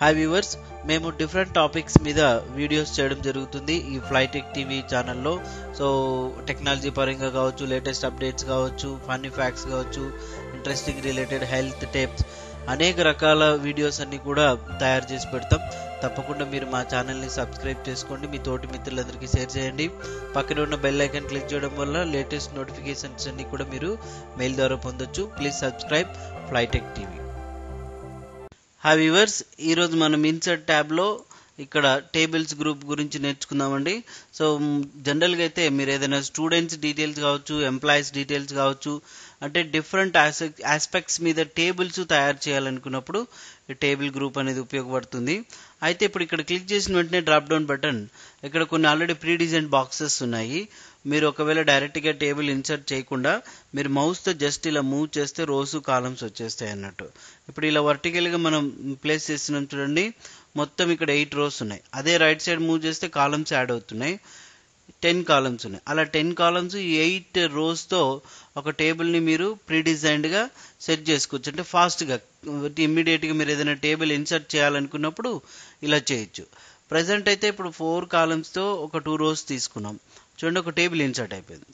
Hi viewers మేము different topics మీద videos చేయడం జరుగుతుంది ఈ ఫ్లైటెక్ టీవీ ఛానల్లో సో టెక్నాలజీ పరంగా కావచ్చు లేటెస్ట్ అప్డేట్స్ కావచ్చు ఫన్నీ ఫ్యాక్ట్స్ కావచ్చు ఇంట్రెస్టింగ్ రిలేటెడ్ హెల్త్ టిప్స్ అనేక రకాల వీడియోస్ అన్నీ కూడా తయారు చేసి పెడతాం. తప్పకుండా మీరు మా ఛానల్ని సబ్స్క్రైబ్ చేసుకోండి. మీ తోటి మిత్రులందరికీ షేర్ చేయండి. పక్కన ఉన్న బెల్ ఐకాన్ క్లిక్ చేయడం వల్ల లేటెస్ట్ నోటిఫికేషన్స్ అన్నీ కూడా మీరు మెయిల్ ద్వారా పొందొచ్చు. Please subscribe Flytech TV hi viewers ఈరోజు మనం ఇన్సర్ట్ ట్యాబ్లో ఇక్కడ టేబుల్స్ గ్రూప్ గురించి నేర్చుకుందామండి. సో జనరల్గా అయితే మీరు ఏదైనా స్టూడెంట్స్ డీటెయిల్స్ కావచ్చు ఎంప్లాయీస్ డీటెయిల్స్ కావచ్చు అంటే డిఫరెంట్ ఆస్పెక్ట్స్ మీద టేబుల్స్ తయారు చేయాలనుకున్నప్పుడు టేబుల్ గ్రూప్ అనేది ఉపయోగపడుతుంది. అయితే ఇప్పుడు ఇక్కడ క్లిక్ చేసిన వెంటనే డ్రాప్ డౌన్ బటన్ ఇక్కడ కొన్ని ఆల్రెడీ ప్రీ డిజైన్ బాక్సెస్ ఉన్నాయి. మీరు ఒకవేళ డైరెక్ట్గా టేబుల్ ఇన్సర్ట్ చేయకుండా మీరు మౌస్తో జస్ట్ ఇలా మూవ్ చేస్తే రోజు కాలమ్స్ వచ్చేస్తాయి అన్నట్టు. ఇప్పుడు ఇలా వర్టికల్గా మనం ప్లేస్ చేస్తున్నాం చూడండి. మొత్తం ఇక్కడ ఎయిట్ రోస్ ఉన్నాయి. అదే రైట్ సైడ్ మూవ్ చేస్తే కాలమ్స్ యాడ్ అవుతున్నాయి. టెన్ కాలమ్స్ ఉన్నాయి. అలా టెన్ కాలమ్స్ ఈ ఎయిట్ రోస్తో ఒక టేబుల్ని మీరు ప్రీ డిజైన్డ్గా సెట్ చేసుకోవచ్చు. అంటే ఫాస్ట్గా ఇమ్మీడియట్గా మీరు ఏదైనా టేబుల్ ఇన్సర్ట్ చేయాలనుకున్నప్పుడు ఇలా చేయొచ్చు. ప్రజెంట్ అయితే ఇప్పుడు ఫోర్ కాలమ్స్తో ఒక టూ రోస్ తీసుకున్నాం. చూడండి ఒక టేబుల్ ఇన్సర్ట్ అయిపోయింది.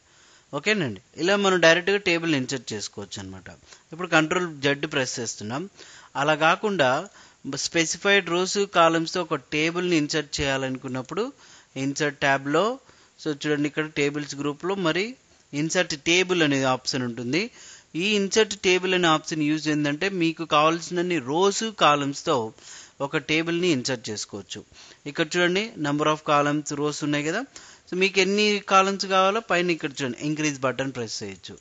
ఓకేనండి? ఇలా మనం డైరెక్ట్గా టేబుల్ ఇన్సర్ట్ చేసుకోవచ్చు అనమాట ఇప్పుడు కంట్రోల్ జడ్ ప్రెస్ చేస్తున్నాం. అలా కాకుండా స్పెసిఫైడ్ రోస్ కాలమ్స్తో ఒక టేబుల్ని ఇన్సర్ట్ చేయాలనుకున్నప్పుడు ఇన్సర్ట్ ట్యాబ్లో సో చూడండి ఇక్కడ టేబుల్స్ గ్రూప్లో మరి ఇన్సర్ట్ టేబుల్ అనేది ఆప్షన్ ఉంటుంది. ఈ ఇన్సర్ట్ టేబుల్ అనే ఆప్షన్ యూజ్ ఏంటంటే మీకు కావాల్సినన్ని రోస్ కాలమ్స్తో ఒక టేబుల్ని ఇన్సర్ట్ చేసుకోవచ్చు. ఇక్కడ చూడండి నెంబర్ ఆఫ్ కాలమ్స్ రోస్ ఉన్నాయి కదా? సో మీకు ఎన్ని కాలమ్స్ కావాలో పైన ఇక్కడ చూడండి. ఇంక్రీజ్ బటన్ ప్రెస్ చేయొచ్చు.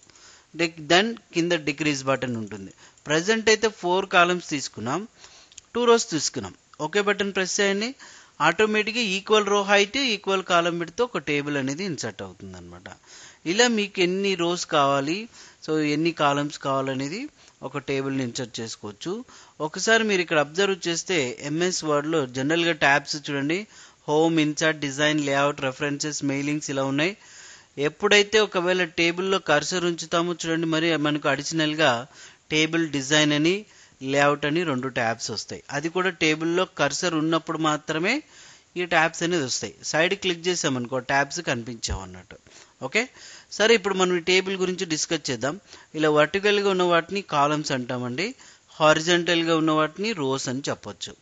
దెన్ కింద డిక్రీజ్ బటన్ ఉంటుంది. ప్రజెంట్ అయితే ఫోర్ కాలమ్స్ తీసుకున్నాం. టూ రోస్ తీసుకున్నాం. ఓకే బటన్ ప్రెస్ చేయండి. ఆటోమేటిక్గా ఈక్వల్ రో హైట్ ఈక్వల్ కాలం పెడితే ఒక టేబుల్ అనేది ఇన్సర్ట్ అవుతుంది అనమాట ఇలా మీకు ఎన్ని రోస్ కావాలి? సో ఎన్ని కాలమ్స్ కావాలనేది ఒక టేబుల్ని ఇన్సర్ట్ చేసుకోవచ్చు. ఒకసారి మీరు ఇక్కడ అబ్జర్వ్ చేస్తే ఎంఎస్ వర్డ్లో జనరల్గా ట్యాబ్స్ చూడండి. Home insert design layout references mailings ఇలా ఉన్నాయి. ఎప్పుడైతే ఒకవేళ టేబుల్లో కర్సర్ ఉంచుతామో చూడండి మరి మనకు అడిషనల్గా టేబుల్ డిజైన్ అని లేఅవుట్ అని రెండు ట్యాబ్స్ వస్తాయి. అది కూడా టేబుల్లో కర్సర్ ఉన్నప్పుడు మాత్రమే ఈ ట్యాబ్స్ అనేది వస్తాయి. సైడ్ క్లిక్ చేసామనుకో ట్యాబ్స్ కనిపించావు అన్నట్టు ఓకే సరే ఇప్పుడు మనం ఈ టేబుల్ గురించి డిస్కస్ చేద్దాం. ఇలా వర్టికల్గా ఉన్న వాటిని కాలమ్స్ అంటామండి. హారిజెంటల్గా ఉన్న వాటిని రోస్ అని చెప్పొచ్చు.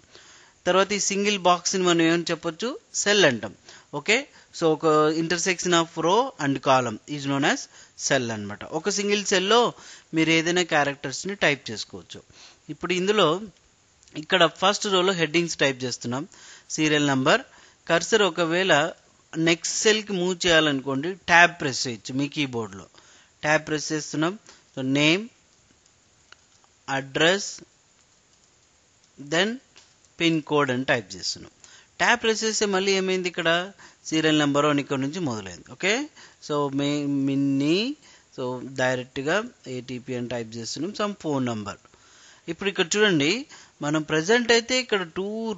తర్వాత ఈ సింగిల్ బాక్స్ని మనం ఏమని చెప్పొచ్చు? సెల్ అంటాం. ఓకే? సో ఒక intersection of row and column is known as cell అనమాట ఒక సింగిల్ సెల్లో మీరు ఏదైనా క్యారెక్టర్స్ని టైప్ చేసుకోవచ్చు. ఇప్పుడు ఇందులో ఇక్కడ ఫస్ట్ రోలో హెడ్డింగ్స్ టైప్ చేస్తున్నాం. సీరియల్ నంబర్ కర్సర్ ఒకవేళ నెక్స్ట్ సెల్కి మూవ్ చేయాలనుకోండి ట్యాబ్ ప్రెస్ చేయొచ్చు మీ కీబోర్డ్లో ట్యాబ్ ప్రెస్ చేస్తున్నాం. So name address then pin code అని టైప్ చేస్తున్నాం. ట్యాప్ ప్రెస్ చేస్తే మళ్ళీ ఏమైంది ఇక్కడ? సీరియల్ నెంబర్ అని ఇక్కడ నుంచి మొదలైంది. ఓకే? సో మే మిన్ని సో డైరెక్ట్గా ఏటీపీ అని టైప్ చేస్తున్నాం. Some phone number. ఇప్పుడు ఇక్కడ చూడండి. మనం ప్రజెంట్ అయితే ఇక్కడ టూ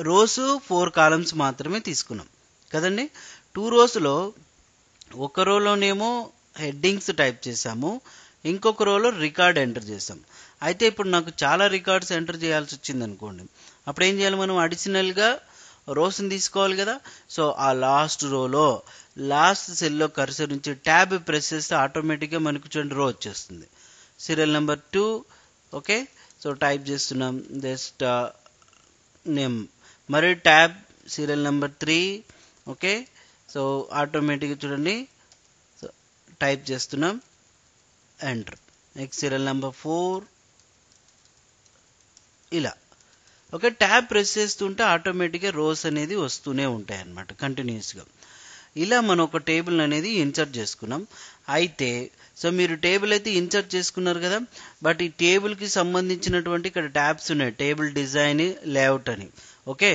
రోస్ ఫోర్ కాలమ్స్ మాత్రమే తీసుకున్నాం. కదండి? టూ రోస్లో ఒక రోలోనేమో హెడ్డింగ్స్ టైప్ చేసాము ఇంకొక రోలో రికార్డ్ ఎంటర్ చేసాం అయితే ఇప్పుడు నాకు చాలా రికార్డ్స్ ఎంటర్ చేయాల్సి వచ్చింది అనుకోండి. అప్పుడు ఏం చేయాలి మనం అడిషనల్గా రోస్ని తీసుకోవాలి కదా. సో ఆ లాస్ట్ రోలో లాస్ట్ సెల్లో కర్సర్ నుంచి ట్యాబ్ ప్రెస్ చేస్తే ఆటోమేటిక్గా మనకు చూడండి రో వచ్చేస్తుంది. Serial number two okay so type చేస్తున్నాం. జస్ట్ నేమ్ uh, మరి tab serial number three okay so ఆటోమేటిక్గా చూడండి. సో టైప్ చేస్తున్నాం. Enter next serial number four ఇలా. ఓకే ట్యాబ్ ప్రెస్ చేస్తుంటే ఆటోమేటిక్గా రోస్ అనేది వస్తూనే ఉంటాయి అన్నమాట కంటిన్యూస్గా. ఇలా మనం ఒక టేబుల్ అనేది ఇన్సర్ట్ చేసుకున్నాం. అయితే సో మీరు టేబుల్ అయితే ఇన్సర్ట్ చేసుకున్నారు కదా బట్ ఈ టేబుల్కి సంబంధించినటువంటి ఇక్కడ ట్యాబ్స్ ఉన్నాయి టేబుల్ డిజైన్ లేఅవుట్ అని. ఓకే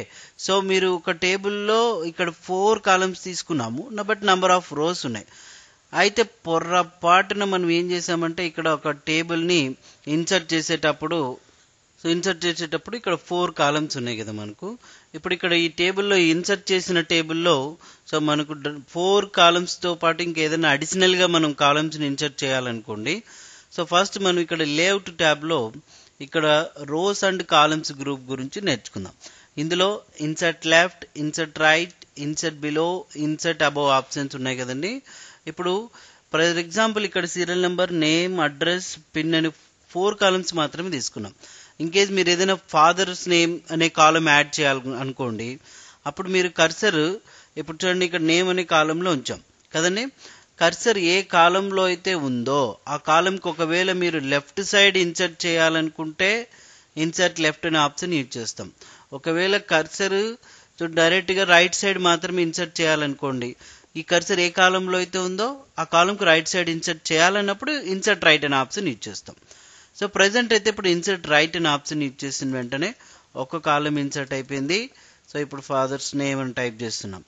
సో మీరు ఒక టేబుల్లో ఇక్కడ ఫోర్ కాలమ్స్ తీసుకున్నాము బట్ నెంబర్ ఆఫ్ రోస్ ఉన్నాయి. అయితే పొర్రపాటున మనం ఏం చేసామంటే ఇక్కడ ఒక టేబుల్ని ఇన్సర్ట్ చేసేటప్పుడు సో ఇన్సర్ట్ చేసేటప్పుడు ఇక్కడ ఫోర్ కాలమ్స్ ఉన్నాయి కదా మనకు. ఇప్పుడు ఇక్కడ ఈ టేబుల్లో ఇన్సర్ట్ చేసిన టేబుల్లో సో మనకు ఫోర్ కాలమ్స్తో పాటు ఇంకేదైనా అడిషనల్గా మనం కాలమ్స్ని ఇన్సర్ట్ చేయాలనుకోండి. సో ఫస్ట్ మనం ఇక్కడ లేఅవుట్ ట్యాబ్లో ఇక్కడ రోస్ అండ్ కాలమ్స్ గ్రూప్ గురించి నేర్చుకుందాం. ఇందులో insert left insert right insert below insert above options ఉన్నాయి కదండి. ఇప్పుడు ఫర్ ఎగ్జాంపుల్ ఇక్కడ serial number name address pin అని ఫోర్ కాలమ్స్ మాత్రమే తీసుకున్నాం. ఇన్ కేస్ మీరు ఏదైనా ఫాదర్స్ నేమ్ అనే కాలం యాడ్ చేయాలి అనుకోండి అప్పుడు మీరు కర్సర్ ఇప్పుడు చూడండి ఇక్కడ నేమ్ అనే కాలంలో ఉంచాం. కదండి? కర్సర్ ఏ కాలంలో అయితే ఉందో ఆ కాలంకి ఒకవేళ మీరు లెఫ్ట్ సైడ్ ఇన్సర్ట్ చేయాలనుకుంటే ఇన్సర్ట్ లెఫ్ట్ అనే ఆప్షన్ యూజ్ చేస్తాం. ఒకవేళ కర్సర్ డైరెక్ట్గా రైట్ సైడ్ మాత్రమే ఇన్సర్ట్ చేయాలనుకోండి ఈ కర్సర్ ఏ కాలంలో అయితే ఉందో ఆ కాలంకు రైట్ సైడ్ ఇన్సర్ట్ చేయాలన్నప్పుడు ఇన్సర్ట్ రైట్ అనే ఆప్షన్ యూజ్ చేస్తాం. సో ప్రజెంట్ అయితే ఇప్పుడు ఇన్సర్ట్ రైట్ అని ఆప్షన్ ఇచ్చేసిన వెంటనే ఒక కాలం ఇన్సర్ట్ అయిపోయింది. సో ఇప్పుడు ఫాదర్స్ నేమ్ అని టైప్ చేస్తున్నాం.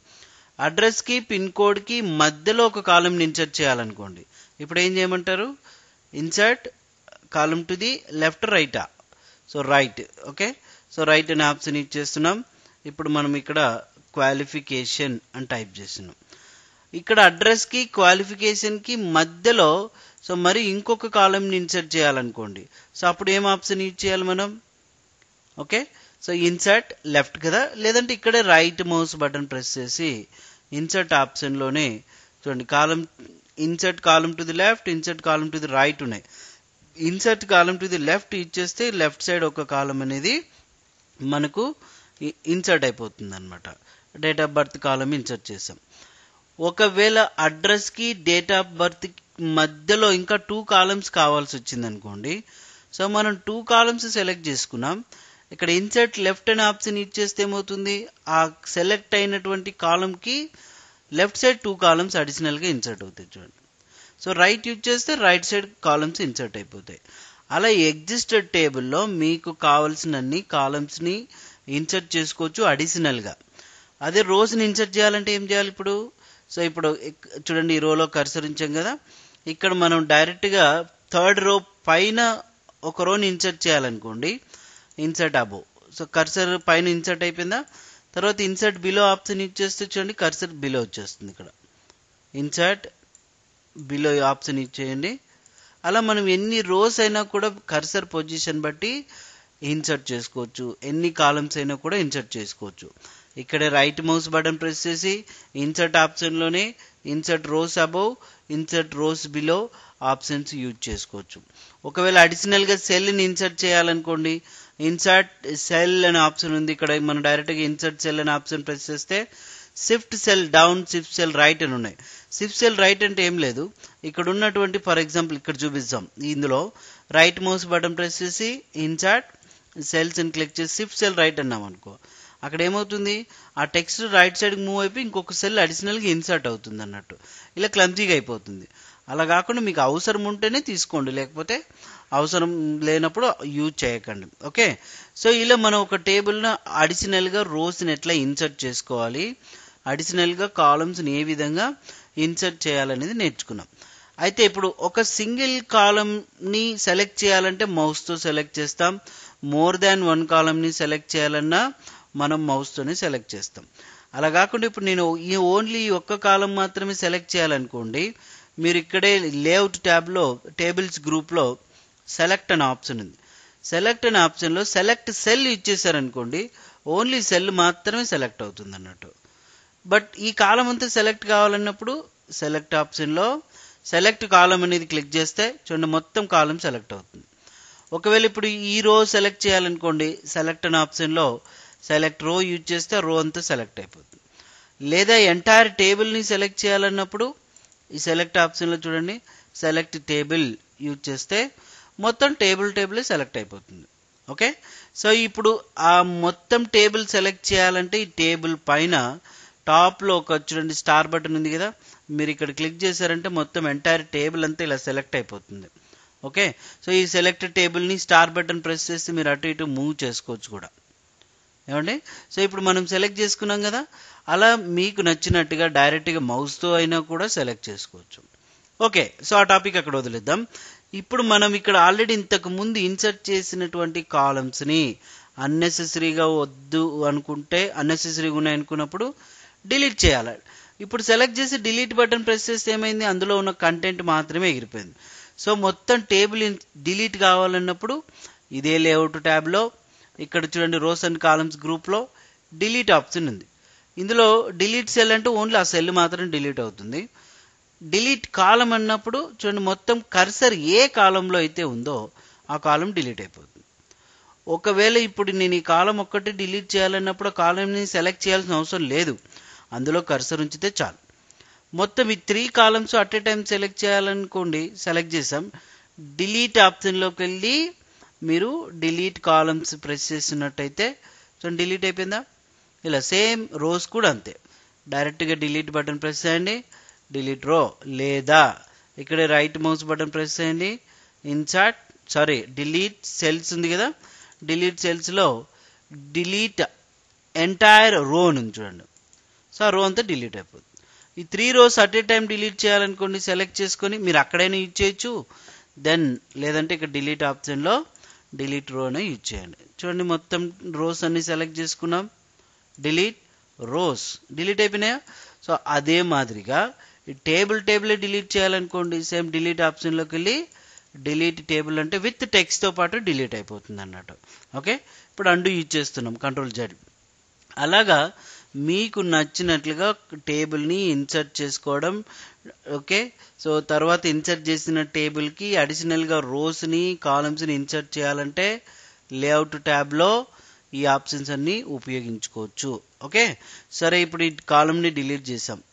అడ్రస్కి పిన్ కోడ్కి మధ్యలో ఒక కాలం ఇన్సర్ట్ చేయాలనుకోండి. ఇప్పుడు ఏం చేయమంటారు? Insert column to the left రైటా so right okay so right అనే ఆప్షన్ ఇచ్చేస్తున్నాం. ఇప్పుడు మనం ఇక్కడ క్వాలిఫికేషన్ అని టైప్ చేస్తున్నాం. ఇక్కడ అడ్రస్కి క్వాలిఫికేషన్కి మధ్యలో సో మరి ఇంకొక కాలంని ఇన్సర్ట్ చేయాలనుకోండి. సో అప్పుడు ఏం ఆప్షన్ యూజ్ చేయాలి మనం? ఓకే సో ఇన్సర్ట్ లెఫ్ట్ కదా? లేదంటే ఇక్కడే రైట్ మౌస్ బటన్ ప్రెస్ చేసి ఇన్సర్ట్ ఆప్షన్లోనే చూడండి column insert column to the left insert column to the right ఉన్నాయి. Insert column to the left ఇచ్చేస్తే లెఫ్ట్ సైడ్ ఒక కాలం అనేది మనకు ఇన్సర్ట్ అయిపోతుంది అనమాట date of birth column insert చేసాం. ఒకవేళ అడ్రస్కి డేట్ ఆఫ్ బర్త్ మధ్యలో ఇంకా టూ కాలమ్స్ కావాల్సి వచ్చింది అనుకోండి సో మనం టూ కాలమ్స్ సెలెక్ట్ చేసుకున్నాం. ఇక్కడ ఇన్సర్ట్ లెఫ్ట్ అనే ఆప్షన్ ఇచ్చేస్తే ఏమవుతుంది? ఆ సెలెక్ట్ అయినటువంటి కాలంకి లెఫ్ట్ సైడ్ టూ కాలమ్స్ అడిషనల్గా ఇన్సర్ట్ అవుతాయి చూడండి. సో రైట్ యూజ్ చేస్తే రైట్ సైడ్ కాలమ్స్ ఇన్సర్ట్ అయిపోతాయి. అలా ఎగ్జిస్టెడ్ టేబుల్లో మీకు కావాల్సినన్ని కాలమ్స్ని ఇన్సర్ట్ చేసుకోవచ్చు అడిషనల్గా. అదే రోజుని ఇన్సర్ట్ చేయాలంటే ఏం చేయాలి ఇప్పుడు? సో ఇప్పుడు చూడండి ఈ రోలో కర్సర్ కదా. ఇక్కడ మనం డైరెక్ట్గా థర్డ్ రో పైన ఒక రోని ఇన్సర్ట్ చేయాలనుకోండి. ఇన్సర్ట్ అబో సో కర్సర్ పైన ఇన్సర్ట్ అయిపోయిందా? తర్వాత ఇన్సర్ట్ బిలో ఆప్షన్ ఇచ్చేస్తే చూడండి కర్సర్ బిలో వచ్చేస్తుంది ఇక్కడ. ఇన్సర్ట్ బిలో ఆప్షన్ ఇచ్చేయండి. అలా మనం ఎన్ని రోస్ అయినా కూడా కర్సర్ పొజిషన్ బట్టి ఇన్సర్ట్ చేసుకోవచ్చు. ఎన్ని కాలమ్స్ అయినా కూడా ఇన్సర్ట్ చేసుకోవచ్చు. ఇక్కడ రైట్ మౌస్ బటన్ ప్రెస్ చేసి insert ఆప్షన్లోనే insert rows above insert rows below options use చేసుకోవచ్చు. ఒకవేళ అడిషనల్గా సెల్ని ఇన్సర్ట్ చేయాలనుకోండి ఇన్సర్ట్ సెల్ అనే ఆప్షన్ ఉంది. ఇక్కడ మనం డైరెక్ట్గా ఇన్సర్ట్ సెల్ అనే ఆప్షన్ ప్రెస్ చేస్తే shift cell down shift cell right అని ఉన్నాయి. షిఫ్ట్ సెల్ రైట్ అంటే ఏం లేదు. ఇక్కడ ఉన్నటువంటి ఫర్ ఎగ్జాంపుల్ ఇక్కడ చూపిస్తాం. ఇందులో రైట్ మౌస్ బటన్ ప్రెస్ చేసి ఇన్సర్ట్ సెల్స్ అని క్లిక్ చేసి షిఫ్ట్ సెల్ రైట్ అన్నాం అనుకో అక్కడ ఏమవుతుంది ఆ టెక్స్ట్ రైట్ సైడ్కి మూవ్ అయిపోయి ఇంకొక సెల్ అడిషనల్గా ఇన్సర్ట్ అవుతుంది అన్నట్టు. ఇలా క్లమ్జీగా అయిపోతుంది. అలా కాకుండా మీకు అవసరం ఉంటేనే తీసుకోండి. లేకపోతే అవసరం లేనప్పుడు యూజ్ చేయకండి. ఓకే? సో ఇలా మనం ఒక టేబుల్ను అడిషనల్గా రోస్ని ఎట్లా ఇన్సర్ట్ చేసుకోవాలి? అడిషనల్గా కాలమ్స్ని ఏ విధంగా ఇన్సర్ట్ చేయాలనేది నేర్చుకున్నాం. అయితే ఇప్పుడు ఒక సింగిల్ కాలంని సెలెక్ట్ చేయాలంటే మౌస్తో సెలెక్ట్ చేస్తాం. మోర్ దాన్ వన్ కాలంని సెలెక్ట్ చేయాలన్నా మనం మౌస్తోనే సెలెక్ట్ చేస్తాం. అలా కాకుండా ఇప్పుడు నేను ఈ ఓన్లీ ఈ ఒక్క కాలం మాత్రమే సెలెక్ట్ చేయాలనుకోండి మీరు ఇక్కడే లేఅవుట్ ట్యాబ్లో టేబుల్స్ గ్రూప్లో సెలెక్ట్ అనే ఆప్షన్ ఉంది. సెలెక్ట్ అనే ఆప్షన్లో సెలెక్ట్ సెల్ ఇచ్చేసారనుకోండి ఓన్లీ సెల్ మాత్రమే సెలెక్ట్ అవుతుంది అన్నట్టు బట్ ఈ కాలం అంతా సెలెక్ట్ కావాలన్నప్పుడు సెలెక్ట్ ఆప్షన్లో సెలెక్ట్ కాలం అనేది క్లిక్ చేస్తే చూడండి మొత్తం కాలం సెలెక్ట్ అవుతుంది. ఒకవేళ ఇప్పుడు ఈ రో సెలెక్ట్ చేయాలనుకోండి సెలెక్ట్ అనే ఆప్షన్లో సెలెక్ట్ రో యూజ్ చేస్తే రో అంతా సెలెక్ట్ అయిపోతుంది. లేదా ఎంటైర్ టేబుల్ని సెలెక్ట్ చేయాలన్నప్పుడు ఈ సెలెక్ట్ ఆప్షన్లో చూడండి సెలెక్ట్ టేబుల్ యూజ్ చేస్తే మొత్తం టేబుల్ టేబుల్ సెలెక్ట్ అయిపోతుంది. ఓకే? సో ఇప్పుడు ఆ మొత్తం టేబుల్ సెలెక్ట్ చేయాలంటే ఈ టేబుల్ పైన టాప్లో ఒక చూడండి స్టార్ బటన్ ఉంది కదా మీరు ఇక్కడ క్లిక్ చేశారంటే మొత్తం ఎంటైర్ టేబుల్ అంతా ఇలా సెలెక్ట్ అయిపోతుంది. ఓకే? సో ఈ సెలెక్ట్ టేబుల్ని స్టార్ బటన్ ప్రెస్ చేసి మీరు అటు ఇటు మూవ్ చేసుకోవచ్చు కూడా. ఏమండి? సో ఇప్పుడు మనం సెలెక్ట్ చేసుకున్నాం కదా అలా మీకు నచ్చినట్టుగా డైరెక్ట్గా మౌస్తో అయినా కూడా సెలెక్ట్ చేసుకోవచ్చు. ఓకే సో ఆ టాపిక్ అక్కడ వదిలేద్దాం. ఇప్పుడు మనం ఇక్కడ ఆల్రెడీ ఇంతకు ముందు ఇన్సర్ట్ చేసినటువంటి కాలమ్స్ని అన్నెసెసరీగా వద్దు అనుకుంటే అన్నెసెసరీగా ఉన్నాయి అనుకున్నప్పుడు డిలీట్ చేయాలి. ఇప్పుడు సెలెక్ట్ చేసి డిలీట్ బటన్ ప్రెస్ చేస్తే ఏమైంది? అందులో ఉన్న కంటెంట్ మాత్రమే ఎగిరిపోయింది. సో మొత్తం టేబుల్ డిలీట్ కావాలన్నప్పుడు ఇదే లేఅవుట్ ట్యాబ్లో ఇక్కడ చూడండి రోస్ అండ్ కాలమ్స్ గ్రూప్లో డిలీట్ ఆప్షన్ ఉంది. ఇందులో డిలీట్ సెల్ అంటే ఓన్లీ ఆ సెల్ మాత్రం డిలీట్ అవుతుంది. డిలీట్ కాలం అన్నప్పుడు చూడండి మొత్తం కర్సర్ ఏ కాలంలో అయితే ఉందో ఆ కాలం డిలీట్ అయిపోతుంది. ఒకవేళ ఇప్పుడు నేను ఈ కాలం ఒక్కటి డిలీట్ చేయాలన్నప్పుడు ఆ కాలంని సెలెక్ట్ చేయాల్సిన అవసరం లేదు. అందులో కర్సర్ ఉంచితే చాలు. మొత్తం ఈ three columns at a time select చేయాలనుకోండి select చేసాం డిలీట్ ఆప్షన్లోకి వెళ్ళి మీరు డిలీట్ కాలమ్స్ ప్రెస్ చేసినట్టయితే సో డిలీట్ అయిపోయిందా? ఇలా సేమ్ రోస్ కూడా అంతే. డైరెక్ట్గా డిలీట్ బటన్ ప్రెస్ చేయండి. డిలీట్ రో లేదా ఇక్కడ రైట్ మౌస్ బటన్ ప్రెస్ చేయండి. ఇన్సర్ట్ సారీ డిలీట్ సెల్స్ ఉంది కదా? డిలీట్ సెల్స్లో డిలీట్ ఎంటైర్ రో అని చూడండి. సో ఆ రో అంతా డిలీట్ అయిపోతుంది. ఈ three rows at a time delete చేయాలనుకోండి select చేసుకొని మీరు అక్కడైనా యూజ్ చేయొచ్చు. దెన్ లేదంటే ఇక్కడ డిలీట్ ఆప్షన్లో డిలీట్ రోనే యూజ్ చేయండి. చూడండి మొత్తం రోస్ అన్ని సెలెక్ట్ చేసుకున్నాం. Delete rows. డిలీట్ అయిపోయినాయా? సో అదే మాదిరిగా ఈ టేబుల్ టేబులే డిలీట్ చేయాలనుకోండి సేమ్ డిలీట్ ఆప్షన్లోకి వెళ్ళి డిలీట్ టేబుల్ అంటే విత్ టెక్స్ట్తో పాటు డిలీట్ అయిపోతుంది అన్నట్టు ఓకే? ఇప్పుడు అండు యూజ్ చేస్తున్నాం కంట్రోల్ జెడ్. అలాగా మీకు నచ్చినట్లుగా టేబుల్ని ఇన్సర్ట్ చేసుకోవడం ఓకే? సో తర్వాత ఇన్సర్ట్ చేసిన టేబుల్కి అడిషనల్గా రోస్ని కాలమ్స్ని ఇన్సర్ట్ చేయాలంటే లేఅవుట్ ట్యాబ్లో ఈ ఆప్షన్స్ అన్నీ ఉపయోగించుకోవచ్చు. ఓకే? సరే ఇప్పుడు ఈ కాలంని డిలీట్ చేసాం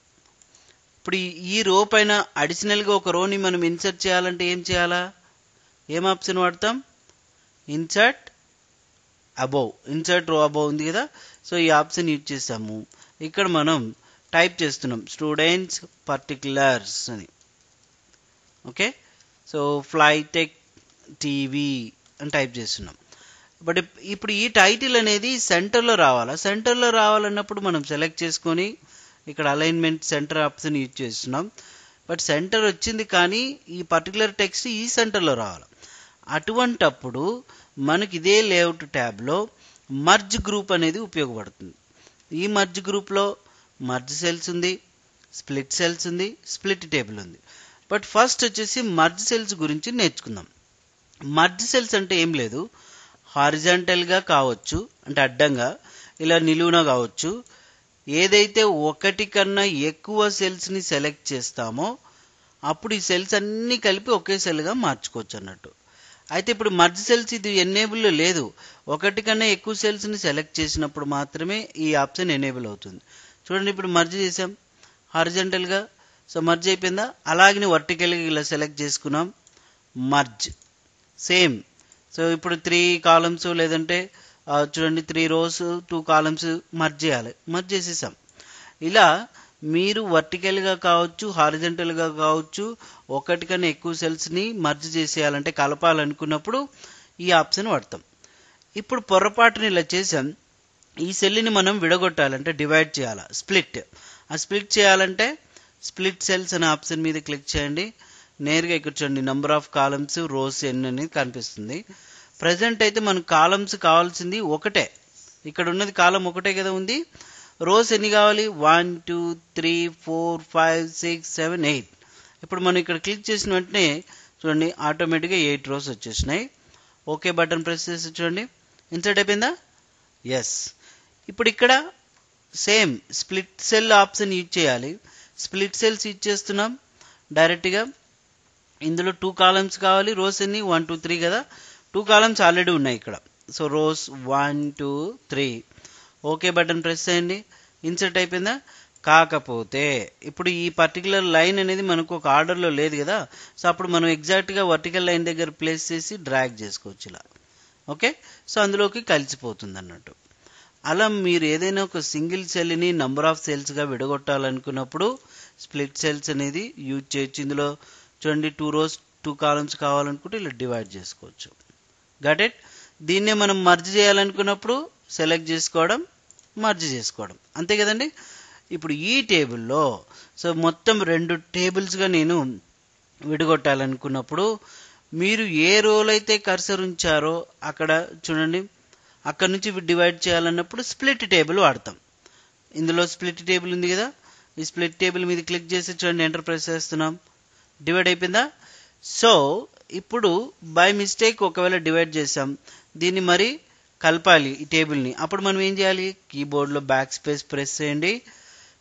ఇప్పుడు ఈ రో పైన అడిషనల్గా ఒక రోని మనం ఇన్సర్ట్ చేయాలంటే ఏం చేయాలా? ఏం ఆప్షన్ వాడతాం? Insert above insert row above ఉంది కదా? సో ఈ ఆప్షన్ యూజ్ చేసాము ఇక్కడ మనం టైప్ చేస్తున్నాం. స్టూడెంట్స్ పర్టికులర్స్ అని. ఓకే? సో ఫ్లైటెక్ టీవీ అని టైప్ చేస్తున్నాం. బట్ ఇప్పుడు ఈ టైటిల్ అనేది సెంటర్లో రావాలా? సెంటర్లో రావాలన్నప్పుడు మనం సెలెక్ట్ చేసుకొని ఇక్కడ అలైన్మెంట్ సెంటర్ ఆప్షన్ యూజ్ చేస్తున్నాం. బట్ సెంటర్ వచ్చింది కానీ ఈ పర్టికులర్ టెక్స్ట్ ఈ సెంటర్లో రావాలి? అటువంటప్పుడు మనకి ఇదే లేఅవుట్ ట్యాబ్లో మర్జ్ గ్రూప్ అనేది ఉపయోగపడుతుంది. ఈ మర్జ్ గ్రూప్లో మర్జ్ సెల్స్ ఉంది స్ప్లిట్ సెల్స్ ఉంది స్ప్లిట్ టేబుల్ ఉంది. బట్ ఫస్ట్ వచ్చేసి మర్జ్ సెల్స్ గురించి నేర్చుకుందాం. మర్జ్ సెల్స్ అంటే ఏం లేదు. హారిజాంటల్గా కావచ్చు అంటే అడ్డంగా ఇలా నిలువున కావచ్చు. ఏదైతే ఒకటి కన్నా ఎక్కువ సెల్స్ని సెలెక్ట్ చేస్తామో అప్పుడు ఈ సెల్స్ అన్నీ కలిపి ఒకే సెల్గా మార్చుకోవచ్చు అన్నట్టు. అయితే ఇప్పుడు మర్జ్ సెల్స్ ఇది ఎనేబుల్ లేదు. ఒకటి కన్నా ఎక్కువ సెల్స్ని సెలెక్ట్ చేసినప్పుడు మాత్రమే ఈ ఆప్షన్ ఎనేబుల్ అవుతుంది. చూడండి ఇప్పుడు మర్జ్ చేసాం హారిజెంటల్గా సో మర్జ్ అయిపోయిందా? అలాగే వర్టికల్గా ఇలా సెలెక్ట్ చేసుకున్నాం. మర్జ్ సేమ్ సో ఇప్పుడు త్రీ కాలమ్స్ లేదంటే చూడండి three rows two columns merge చేయాలి. మర్జ్ చేసేసాం. ఇలా మీరు వర్టికల్గా కావచ్చు హారిజెంటల్గా కావచ్చు ఒకటికన్నా ఎక్కువ సెల్స్ని మర్జ్ చేసేయాలంటే కలపాలనుకున్నప్పుడు ఈ ఆప్షన్ వాడతాం. ఇప్పుడు పొరపాటుని ఇలా చేసాం ఈ సెల్ని మనం విడగొట్టాలంటే డివైడ్ చేయాలి స్ప్లిట్. ఆ స్ప్లిట్ చేయాలంటే స్ప్లిట్ సెల్స్ అనే ఆప్షన్ మీద క్లిక్ చేయండి. నేరుగా ఇక్కడ చూడండి నెంబర్ ఆఫ్ కాలమ్స్ రోస్ ఎన్ అనేది కనిపిస్తుంది. ప్రజెంట్ అయితే మనకు కాలమ్స్ కావాల్సింది ఒకటే. ఇక్కడ ఉన్నది కాలం ఒకటే కదా ఉంది. రోస్ ఎన్ని కావాలి? One two three four five six seven eight. ఇప్పుడు మనం ఇక్కడ క్లిక్ చేసిన వెంటనే చూడండి ఆటోమేటిక్గా ఎయిట్ రోస్ వచ్చేసినాయి. ఓకే బటన్ ప్రెస్ చేసి చూడండి. ఇన్సర్ట్ అయిపోయిందా? ఎస్ ఇప్పుడు ఇక్కడ same split cell option use చేయాలి. స్ప్లిట్ సెల్స్ యూజ్ చేస్తున్నాం. డైరెక్ట్గా ఇందులో టూ కాలమ్స్ కావాలి. రోస్ ఎన్ని? వన్ టూ త్రీ కదా. టూ కాలమ్స్ ఆల్రెడీ ఉన్నాయి ఇక్కడ. So rows one two three okay button press చేయండి. ఇన్సర్ట్ అయిపోయిందా? కాకపోతే ఇప్పుడు ఈ పర్టికులర్ లైన్ అనేది మనకు ఒక ఆర్డర్లో లేదు కదా. సో అప్పుడు మనం ఎగ్జాక్ట్గా వర్టికల్ లైన్ దగ్గర ప్లేస్ చేసి డ్రాగ్ చేసుకోవచ్చు ఇలా. ఓకే సో అందులోకి కలిసిపోతుంది అన్నట్టు. అలా మీరు ఏదైనా ఒక సింగిల్ సెల్ని నంబర్ ఆఫ్ సెల్స్గా విడగొట్టాలనుకున్నప్పుడు స్ప్లిట్ సెల్స్ అనేది యూజ్ చేయొచ్చు. ఇందులో చూడండి టూ రోస్ టూ కాలమ్స్ కావాలనుకుంటే ఇలా డివైడ్ చేసుకోవచ్చు. గట్ ఇట్ దీన్నే మనం మర్జ్ చేయాలనుకున్నప్పుడు సెలెక్ట్ చేసుకోవడం మర్జ్ చేసుకోవడం. అంతే కదండి? ఇప్పుడు ఈ టేబుల్లో సో మొత్తం రెండు టేబుల్స్గా నేను విడగొట్టాలనుకున్నప్పుడు మీరు ఏ రోల్ అయితే కర్సర్ ఉంచారో అక్కడ చూడండి అక్కడ నుంచి డివైడ్ చేయాలన్నప్పుడు స్ప్లిట్ టేబుల్ వాడతాం. ఇందులో స్ప్లిట్ టేబుల్ ఉంది కదా? ఈ స్ప్లిట్ టేబుల్ మీద క్లిక్ చేసి చూడండి ఎంటర్ ప్రెస్ చేస్తున్నాం. డివైడ్ అయిపోయిందా? సో ఇప్పుడు బై మిస్టేక్ ఒకవేళ డివైడ్ చేసాం దీన్ని మరి కలపాలి ఈ టేబుల్ని అప్పుడు మనం ఏం చేయాలి? కీబోర్డ్లో బ్యాక్ స్పేస్ ప్రెస్ చేయండి.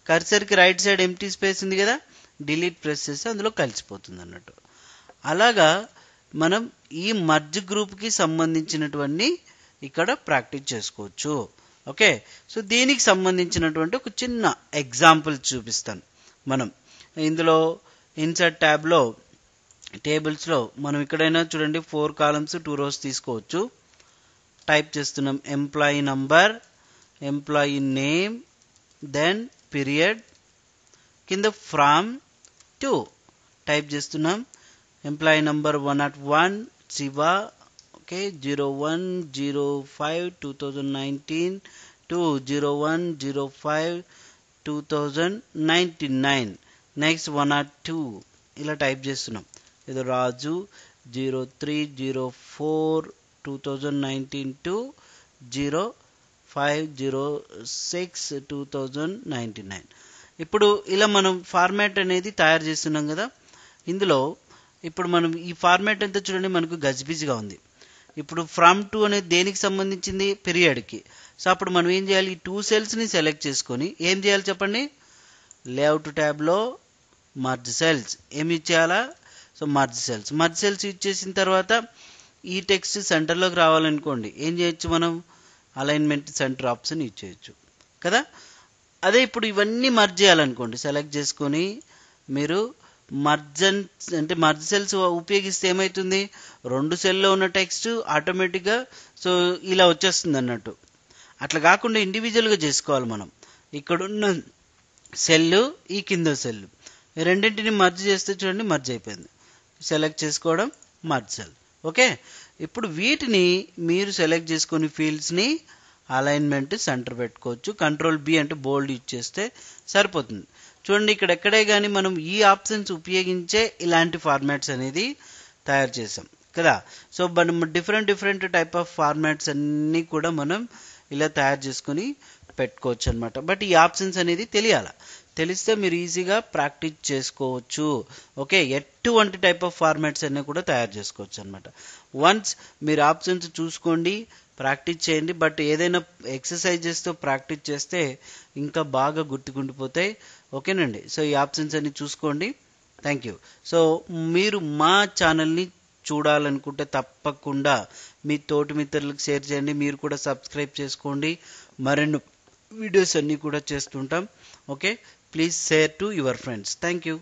కర్సర్కి రైట్ సైడ్ ఎంటీ స్పేస్ ఉంది కదా? డిలీట్ ప్రెస్ చేస్తే అందులో కలిసిపోతుంది అన్నట్టు. అలాగా మనం ఈ మర్జ్ గ్రూప్కి సంబంధించినటువంటి ఇక్కడ ప్రాక్టీస్ చేసుకోవచ్చు. ఓకే? సో దీనికి సంబంధించినటువంటి ఒక చిన్న ఎగ్జాంపుల్ చూపిస్తాను మనం. ఇందులో ఇన్సర్ట్ ట్యాబ్లో టేబుల్స్లో మనం ఎక్కడైనా చూడండి ఫోర్ కాలమ్స్ టూ రోస్ తీసుకోవచ్చు. టైప్ చేస్తున్నాం employee number employee name then period కింద ఫ్రామ్ టు. టైప్ చేస్తున్నాం employee number one nought one Shiva okay zero one zero five two thousand nineteen to zero one zero five two thousand ninety nine next one or two ఇలా type చేస్తున్నాం. ఇది Raju zero three zero four two thousand nineteen to zero five zero six two thousand ninety nine ఇప్పుడు ఇలా మనం format అనేది తయారు చేస్తున్నాం కదా. ఇందులో ఇప్పుడు మనం ఈ ఫార్మాట్ అంతా చూడండి మనకు గజిబిజిగా ఉంది. ఇప్పుడు ఫ్రమ్ టు అనేది దేనికి సంబంధించింది? పీరియడ్కి సో అప్పుడు మనం ఏం చేయాలి? ఈ టూ సెల్స్ని సెలెక్ట్ చేసుకొని ఏం చేయాలి చెప్పండి? లేఅవుట్ ట్యాబ్లో మర్జ్ సెల్స్ ఏమి ఇచ్చేయాలా so merge cells merge cells ఇచ్చేసిన తర్వాత ఈ టెక్స్ట్ సెంటర్లోకి రావాలనుకోండి. ఏం చేయొచ్చు మనం? అలైన్మెంట్ సెంటర్ ఆప్షన్ ఇచ్చేయచ్చు కదా? అదే ఇప్పుడు ఇవన్నీ మర్జ్ చేయాలనుకోండి. సెలెక్ట్ చేసుకొని మీరు మర్జన్ అంటే మర్జ్ సెల్స్ ఉపయోగిస్తే ఏమవుతుంది రెండు సెల్లో ఉన్న టెక్స్ట్ ఆటోమేటిక్గా సో ఇలా వచ్చేస్తుంది అన్నట్టు. అట్లా కాకుండా ఇండివిజువల్గా చేసుకోవాలి మనం. ఇక్కడున్న సెల్లు ఈ కింద సెల్లు. రెండింటిని మర్జ్ చేస్తే చూడండి మర్జ్ అయిపోయింది. సెలెక్ట్ చేసుకోవడం మర్జ్ సెల్. ఓకే? ఇప్పుడు వీటిని మీరు సెలెక్ట్ చేసుకుని ఫీల్డ్స్ని అలైన్మెంట్ సెంటర్ పెట్టుకోవచ్చు. కంట్రోల్ బి అంటే బోల్డ్ యూజ్ చేస్తే సరిపోతుంది. చూడండి ఇక్కడ ఎక్కడే కానీ మనం ఈ ఆప్షన్స్ ఉపయోగించే ఇలాంటి ఫార్మాట్స్ అనేది తయారు చేసాం కదా? సో మనం different different type of formats అన్నీ కూడా మనం ఇలా తయారు చేసుకొని పెట్టుకోవచ్చు అనమాట బట్ ఈ ఆప్షన్స్ అనేది తెలియాల? తెలిస్తే మీరు ఈజీగా ప్రాక్టీస్ చేసుకోవచ్చు. ఓకే? ఎటువంటి టైప్ ఆఫ్ ఫార్మాట్స్ అన్నీ కూడా తయారు చేసుకోవచ్చు అనమాట వన్స్ మీరు ఆప్షన్స్ చూసుకోండి ప్రాక్టీస్ చేయండి బట్ ఏదైనా ఎక్సర్సైజెస్తో ప్రాక్టీస్ చేస్తే ఇంకా బాగా గుర్తుకుండిపోతాయి. ఓకేనండి? సో ఈ ఆప్షన్స్ అన్ని చూసుకోండి. Thank you. సో మీరు మా ఛానల్ని చూడాలనుకుంటే తప్పకుండా మీ తోటి మిత్రులకు షేర్ చేయండి. మీరు కూడా సబ్స్క్రైబ్ చేసుకోండి. మరెన్నో వీడియోస్ అన్నీ కూడా చేస్తుంటాం. Okay? Please share to your friends. Thank you.